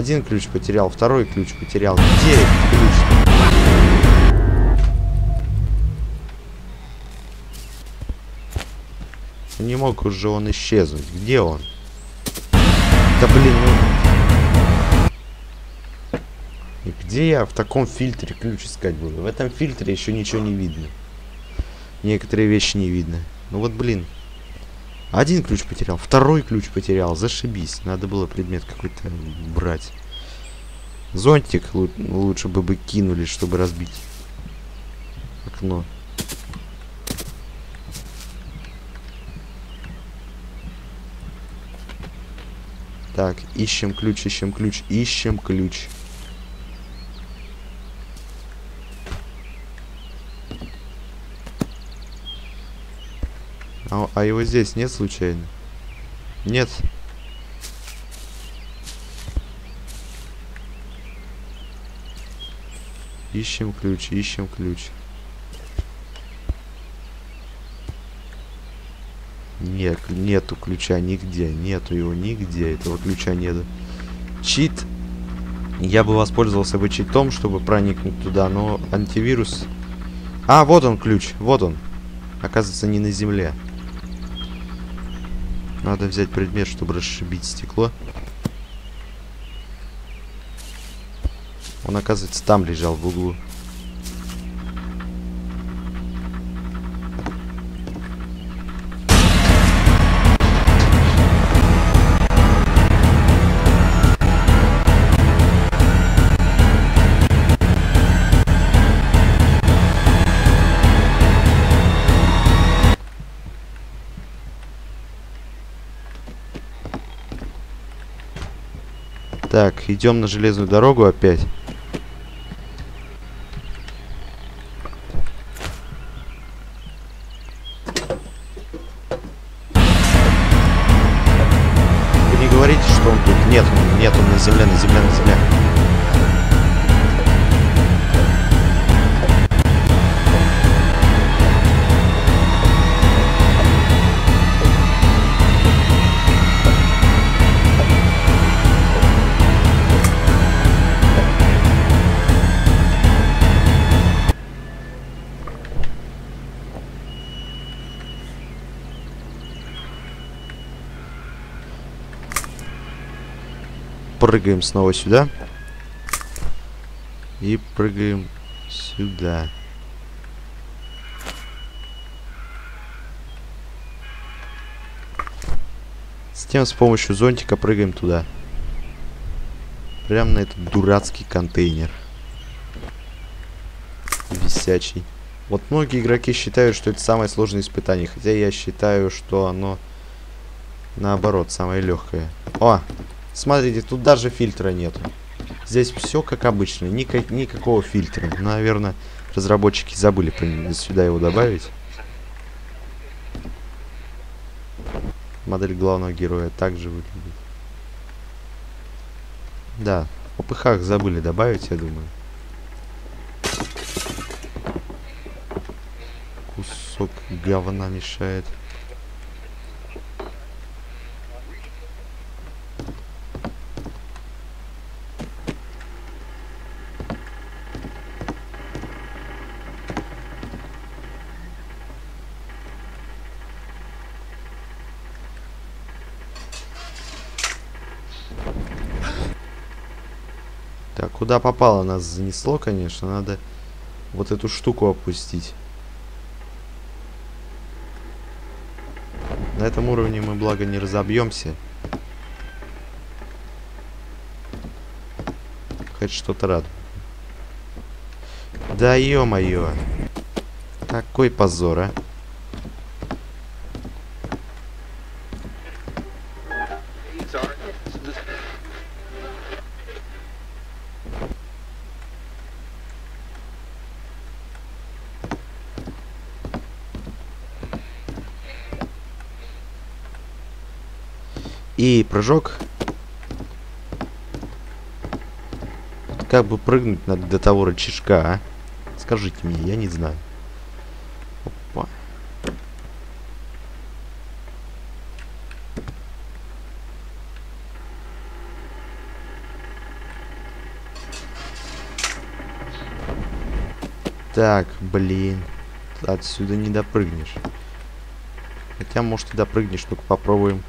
Один ключ потерял, второй ключ потерял. Где ключ? Не мог уже он исчезнуть. Где он? Да блин, ну... И где я в таком фильтре ключ искать буду? В этом фильтре еще ничего не видно. Некоторые вещи не видно. Ну вот блин. Один ключ потерял, второй ключ потерял. Зашибись. Надо было предмет какой-то брать. Зонтик лу- лучше бы бы кинули, чтобы разбить окно. Так, ищем ключ, ищем ключ, ищем ключ. А, а его здесь нет случайно? Нет. Ищем ключ, ищем ключ. Нет, нету ключа нигде, нету его нигде, этого ключа нету. Чит. Я бы воспользовался бы читом, чтобы проникнуть туда, но антивирус... А, вот он ключ, вот он. Оказывается, не на земле. Надо взять предмет, чтобы расшибить стекло. Он, оказывается, там лежал в углу. Так, идем на железную дорогу опять. Прыгаем снова сюда. И прыгаем сюда. Затем с помощью зонтика прыгаем туда. Прям на этот дурацкий контейнер. Висячий. Вот многие игроки считают, что это самое сложное испытание. Хотя я считаю, что оно наоборот самое легкое. О, смотрите, тут даже фильтра нету. Здесь все как обычно, никак, никакого фильтра. Наверное, разработчики забыли сюда его добавить. Модель главного героя также выглядит. Да, в ОПХ забыли добавить, я думаю. Кусок говна мешает. Так, куда попало нас занесло, конечно. Надо вот эту штуку опустить. На этом уровне мы, благо, не разобьемся. Хоть что-то рад. Да ё-моё. Какой позор, а. И прыжок. Как бы прыгнуть надо до того рычажка, а? Скажите мне, я не знаю. Опа. Так, блин. Отсюда не допрыгнешь. Хотя, может, и допрыгнешь, только попробуем.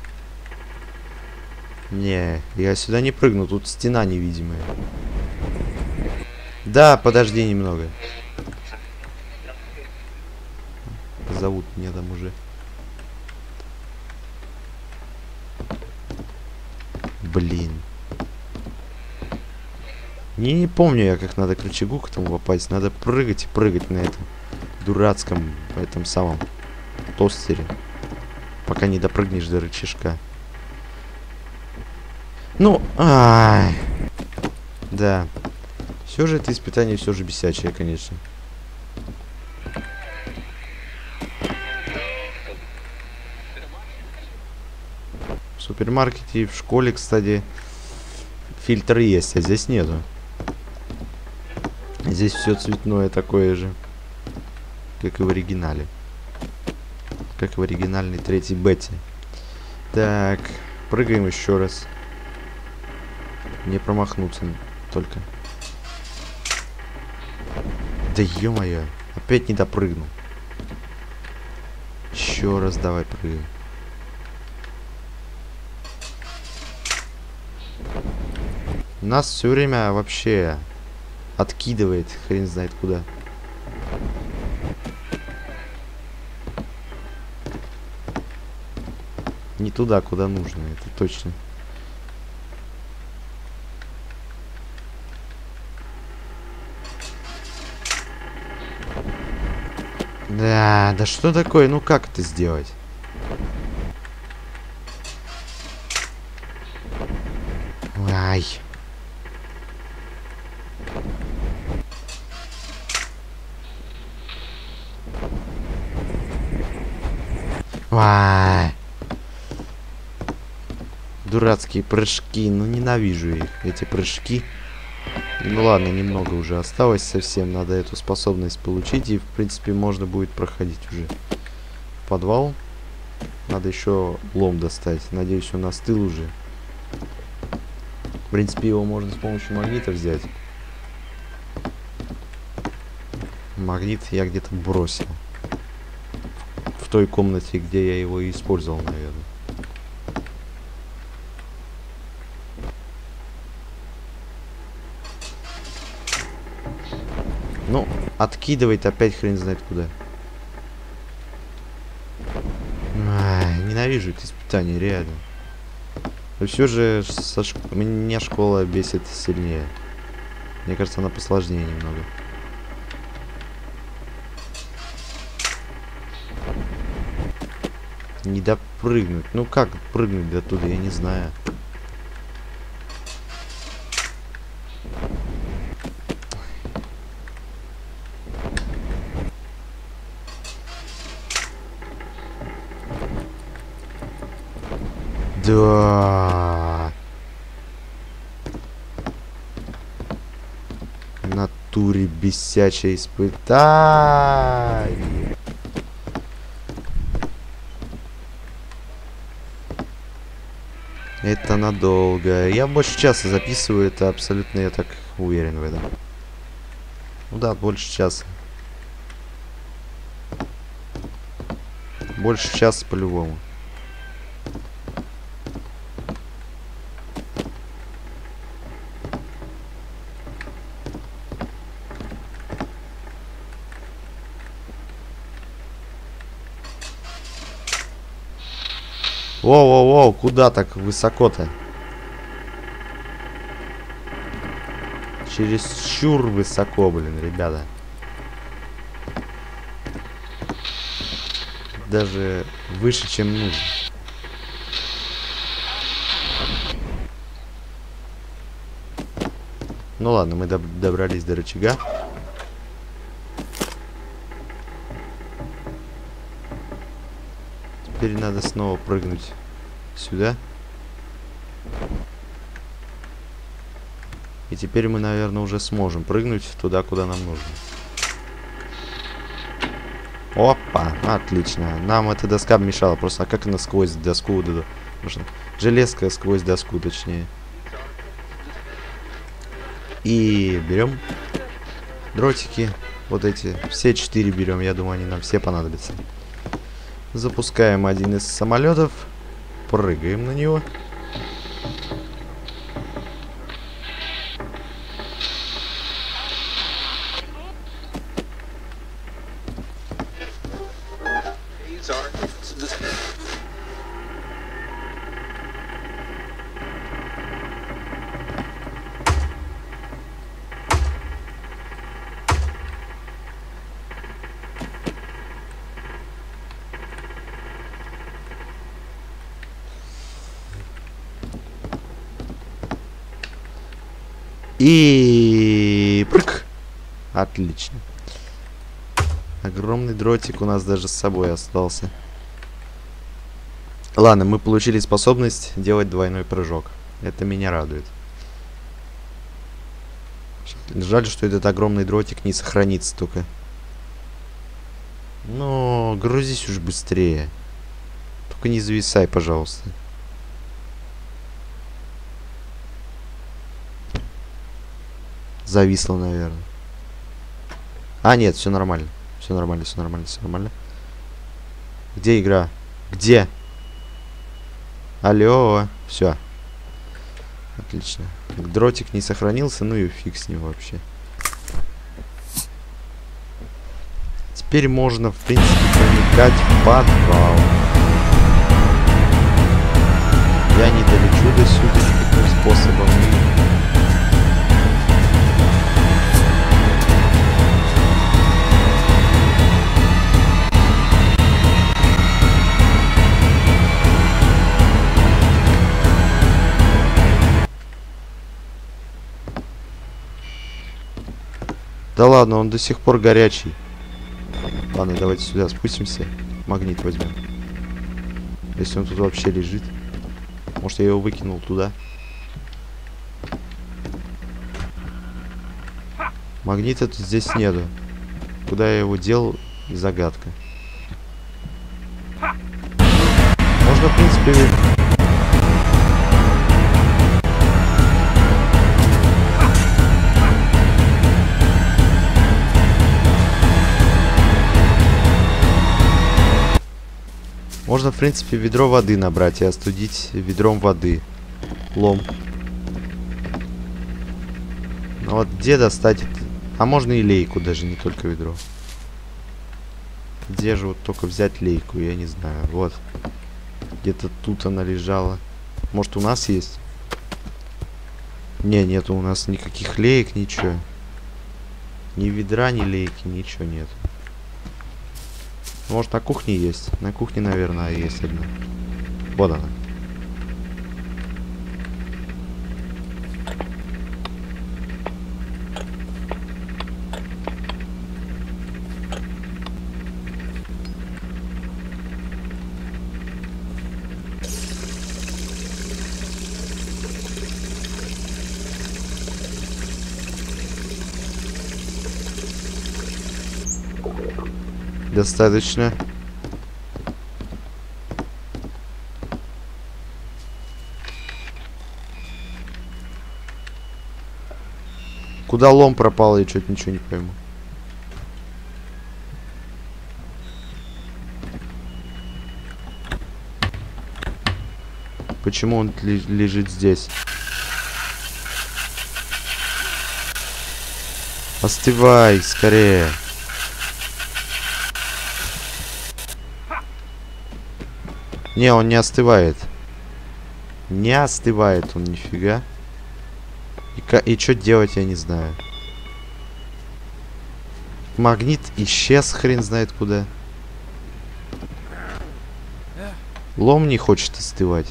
Не, я сюда не прыгну, тут стена невидимая. Да, подожди немного. Зовут меня там уже. Блин. Не, не помню я, как надо к рычагу к этому попасть. Надо прыгать и прыгать на этом дурацком, этом самом тостере. Пока не допрыгнешь до рычажка. Ну, ай. Да. Все же это испытание все же бесячее, конечно. В супермаркете и в школе, кстати, фильтр есть, а здесь нету. Здесь все цветное такое же, как и в оригинале. Как в оригинальной третьей бете. Так, прыгаем еще раз. Не промахнуться только. Да ё-моё. Опять не допрыгнул. Еще раз давай прыгай. Нас все время вообще откидывает, хрен знает куда. Не туда, куда нужно, это точно. Да, да что такое? Ну как это сделать? Ай. Ай. Дурацкие прыжки. Ну ненавижу их. Эти прыжки. Ну ладно, немного уже осталось совсем. Надо эту способность получить. И, в принципе, можно будет проходить уже в подвал. Надо еще лом достать. Надеюсь, он остыл уже. В принципе, его можно с помощью магнита взять. Магнит я где-то бросил. В той комнате, где я его использовал, наверное. Ну, откидывает опять хрен знает куда. Ай, ненавижу это испытание, реально. Но все же со шк... меня школа бесит сильнее. Мне кажется, она посложнее немного. Не допрыгнуть. Ну как прыгнуть до туда, я не знаю. Да. Натуре бесячее испытание. Это надолго. Я больше часа записываю, это абсолютно, я так уверен в этом. Ну да, больше часа. Больше часа по-любому. Воу-воу-воу, куда так высоко-то? Через чур высоко, блин, ребята. Даже выше, чем нужно. Ну ладно, мы доб добрались до рычага. Теперь надо снова прыгнуть сюда. И теперь мы, наверное, уже сможем прыгнуть туда, куда нам нужно. Опа, отлично. Нам эта доска мешала. Просто, а как она сквозь доску? Железка сквозь доску, точнее. И берем дротики. Вот эти. Все четыре берем. Я думаю, они нам все понадобятся. Запускаем один из самолетов. Прыгаем на него. И прыг. Отлично. Огромный дротик у нас даже с собой остался. Ладно, мы получили способность делать двойной прыжок. Это меня радует. Жаль, что этот огромный дротик не сохранится только. Но грузись уж быстрее. Только не зависай, пожалуйста. Зависло, наверное. А, нет, все нормально. Все нормально, все нормально, все нормально. Где игра? Где? Алло, все. Отлично. Дротик не сохранился, ну и фиг с ним вообще. Теперь можно, в принципе, проникать в подвал. Я не долечу до сюда никаким способом. Да ладно, он до сих пор горячий. Ладно, давайте сюда спустимся. Магнит возьмем. Если он тут вообще лежит. Может, я его выкинул туда. Магнита тут здесь нету. Куда я его дел, загадка. Можно, в принципе, Можно, в принципе, ведро воды набрать и остудить ведром воды. Лом. Но вот где достать А можно и лейку даже, не только ведро. Где же вот только взять лейку, я не знаю. Вот. Где-то тут она лежала. Может у нас есть? Не, нету у нас никаких леек, ничего. Ни ведра, ни лейки, ничего нет. Может на кухне есть? На кухне, наверное, есть одна. Вот она. Достаточно. Куда лом пропал, я что-то ничего не пойму. Почему он лежит здесь? Остывай, скорее. Не, он не остывает. Не остывает он, нифига. И, и что делать, я не знаю. Магнит исчез, хрен знает куда. Лом не хочет остывать.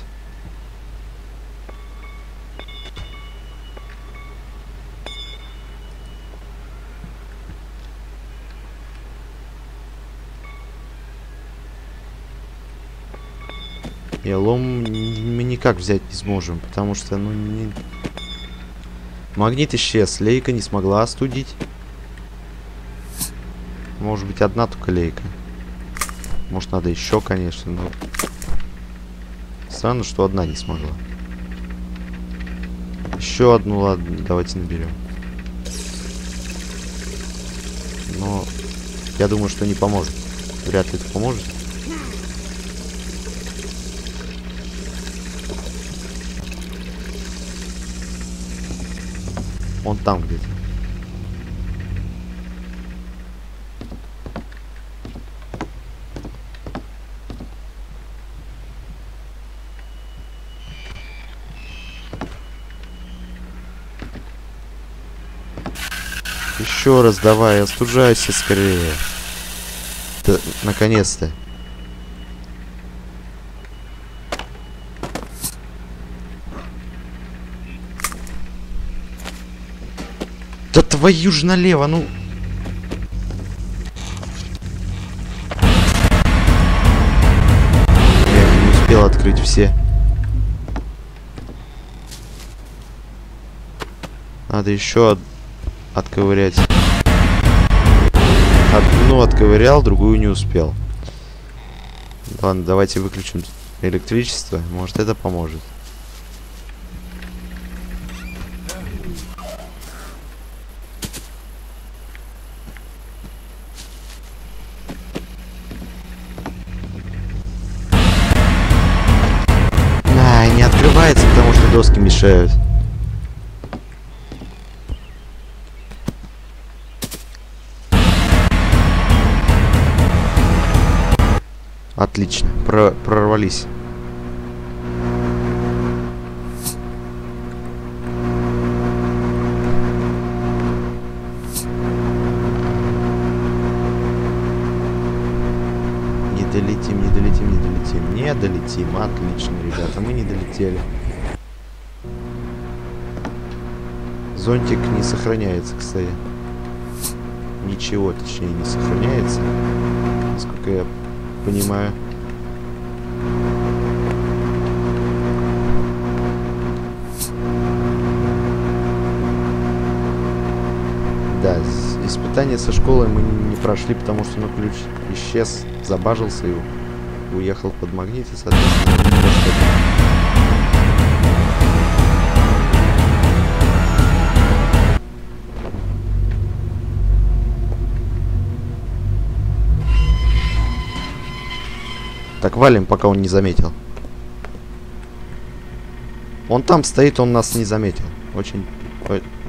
Не, лом мы никак взять не сможем, потому что, ну, не... Магнит исчез, лейка не смогла остудить. Может быть, одна только лейка. Может, надо еще, конечно, но... Странно, что одна не смогла. Еще одну, ладно, давайте наберем. Но я думаю, что не поможет. Вряд ли это поможет. Он там где-то. Еще раз давай, остужайся скорее. Да, наконец-то. Да твою ж налево, ну... Я не успел открыть все. Надо еще от... отковырять. Одну отковырял, другую не успел. Ладно, давайте выключим электричество. Может это поможет. Про прорвались. Не долетим, не долетим, не долетим. Не долетим. Отлично, ребята, мы не долетели. Зонтик не сохраняется, кстати. Ничего, точнее, не сохраняется. Насколько я понимаю. Да, испытание со школой мы не прошли, потому что ну, ключ исчез, забажился и уехал под магнит, и, соответственно, Так, валим, пока он не заметил. Он там стоит, он нас не заметил. Очень...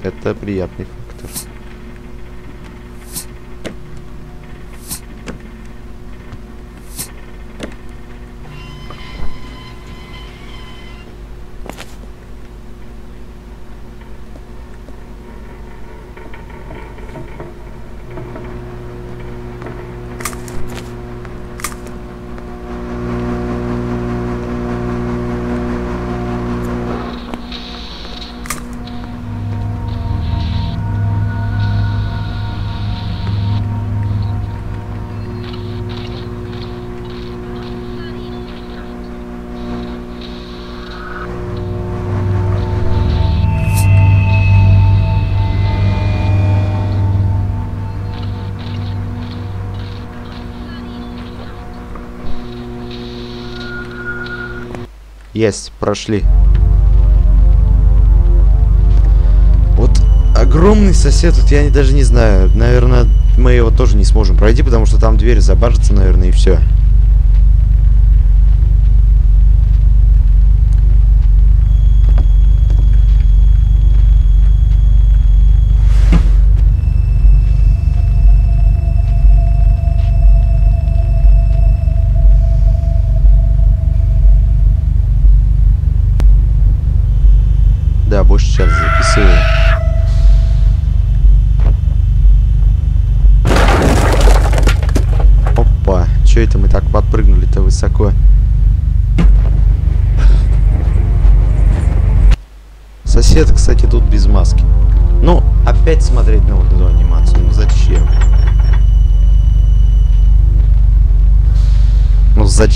Это приятный фактор. Есть, прошли. Вот огромный сосед, вот я даже не знаю. Наверное, мы его тоже не сможем пройти, потому что там дверь забажется, наверное, и все.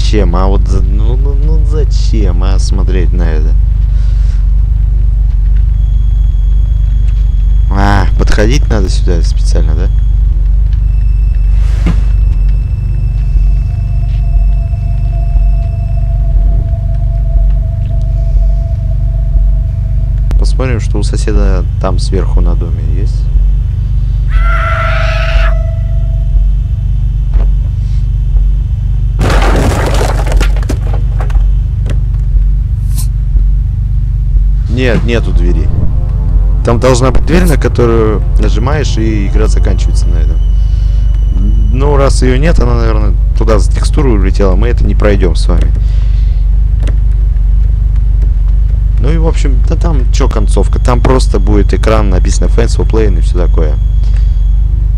Зачем? А вот ну, ну, ну зачем, а смотреть на это? А, подходить надо сюда специально, да? Посмотрим, что у соседа там сверху на доме есть. Нет, нету двери. Там должна быть дверь, на которую нажимаешь, и игра заканчивается на этом. Ну, раз ее нет, она, наверное, туда за текстуру улетела, мы это не пройдем с вами. Ну и, в общем, да там что концовка? Там просто будет экран, написано Fans for Playing и все такое.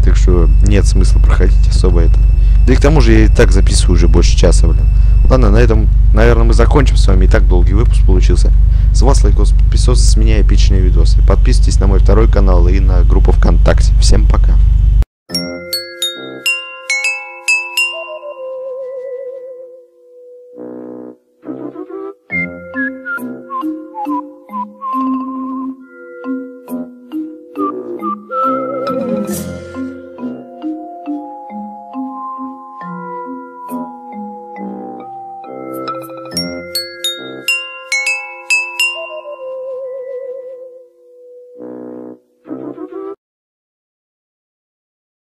Так что нет смысла проходить особо это. Да и к тому же я и так записываю уже больше часа, блин. Ладно, на этом, наверное, мы закончим с вами. И так долгий выпуск получился. С вас лайк, подписос, с меня эпичные видосы. Подписывайтесь на мой второй канал и на группу ВКонтакте. Всем пока.